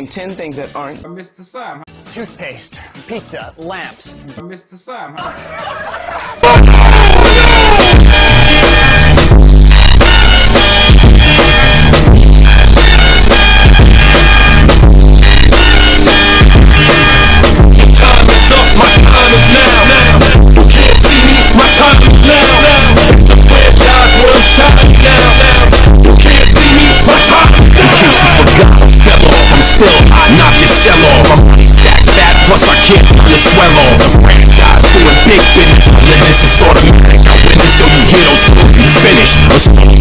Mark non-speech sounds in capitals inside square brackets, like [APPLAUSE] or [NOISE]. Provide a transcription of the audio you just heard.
name 10 things that aren't. Uh, Mr. Sam. Toothpaste, pizza, lamps. Uh, Mr. Sam. [LAUGHS] swell off. The franchise doing big business. Yeah, this is automatic. I this, so you hear those, you finish. A